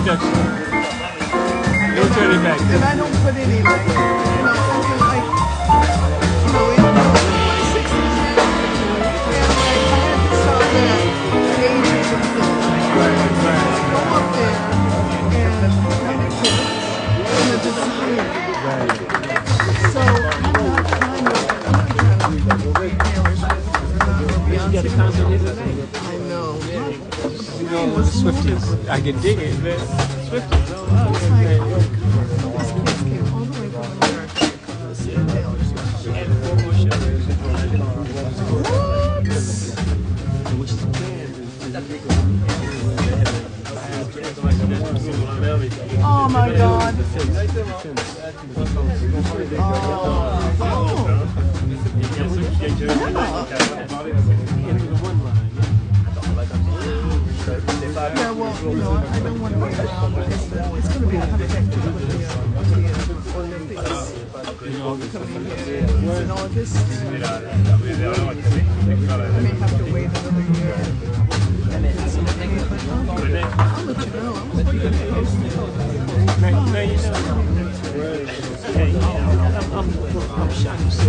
We'll turn it back. And I don't put you know, like, you know, in 26 is now, and like I had to. Go up there and a. So not to. You know, Swifties. I can dig it, man. Swifties. Oh, wow. It's like, these kids you know, I don't want to wait around because it's going to be hectic with the, Olympics coming here. I may have to wait another year. I'll let you know. I'm now you know. Hey, I'm, I'm, I'm shocked I.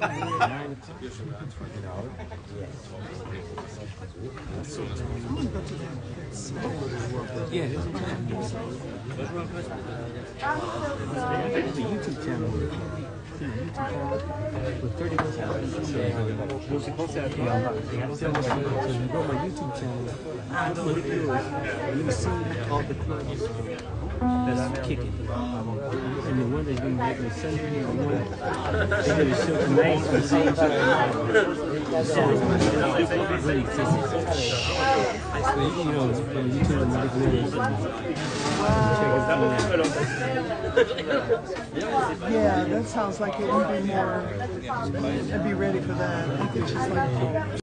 Yeah, time. There's a YouTube channel. See, a YouTube channel with 30 minutes of We're supposed to have yeah, so you go to my YouTube channel, what it is, you see all the clubs that I'm kicking. And the one that's been making Sunday and one they did a show tonight on the same show. So it's really so you know, on YouTube and Nick Lewis and Yeah, that sounds like it would be more. I'd be ready for that. I think it's just like.